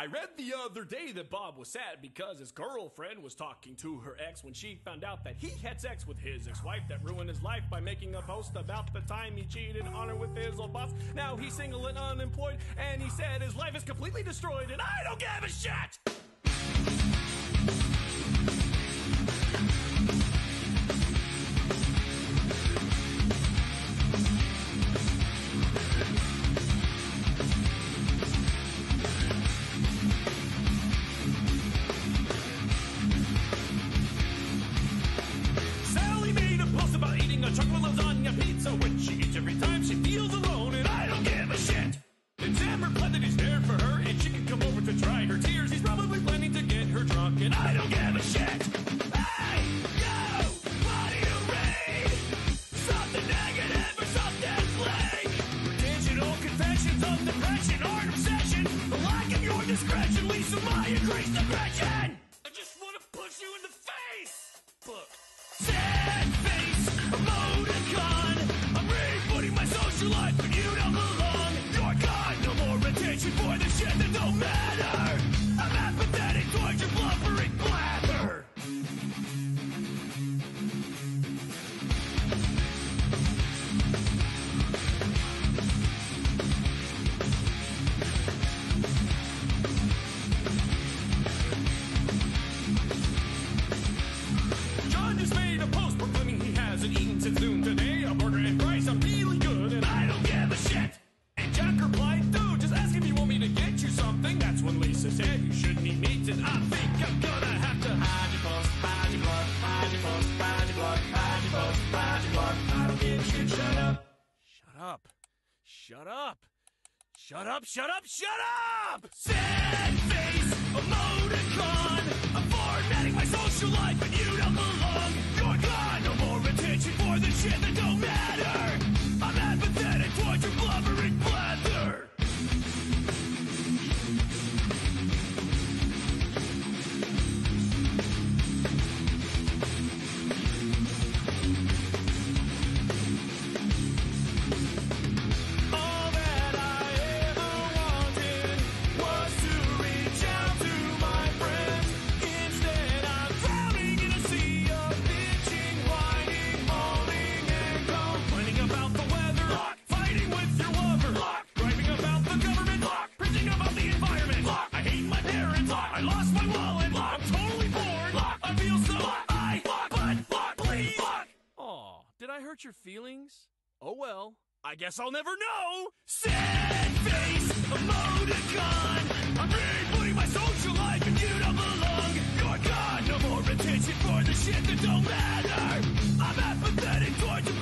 I read the other day that Bob was sad because his girlfriend was talking to her ex when she found out that he had sex with his ex-wife that ruined his life by making a post about the time he cheated on her with his old boss. Now he's single and unemployed, and he said his life is completely destroyed, and I don't give a shit! A chocolate lasagna pizza, which she eats every time she feels alone, and I don't give a shit. And replied that he's there for her, and she can come over to dry her tears. He's probably planning to get her drunk, and I don't give a shit. Hey, what do you read? Something negative or something blank? Digital confessions of depression obsession. The lack of your discretion leads to my increased aggression. Shut up. Shut up. Shut up. Shut up, shut up! Sad face, emoticon. I'm formatting my social life, and you did I hurt your feelings? Oh well. I guess I'll never know. Sad face, emoticon. I'm rebooting my social life and you don't belong. You're gone, no more attention for the shit that don't matter. I'm apathetic towards